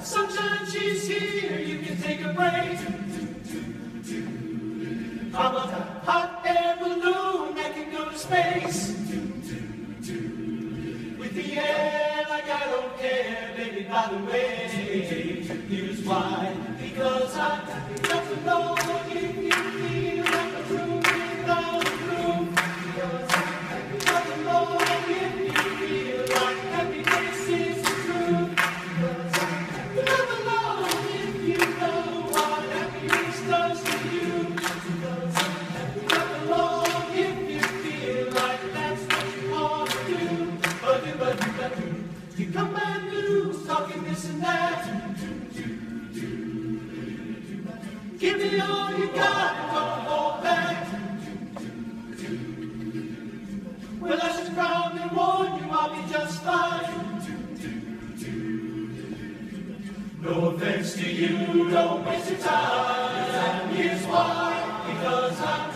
Sunshine, she's here, you can take a break. How about a hot air balloon that can go to space? With the air like I don't care, baby, by the way. Here's why, because I've got to know You come and goose, talking this and that. Give me all you got, don't hold back. Well, I should probably warn you, I'll be just fine. No offense to you, don't waste your time. And here's why, because I'm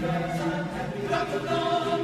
Rock and.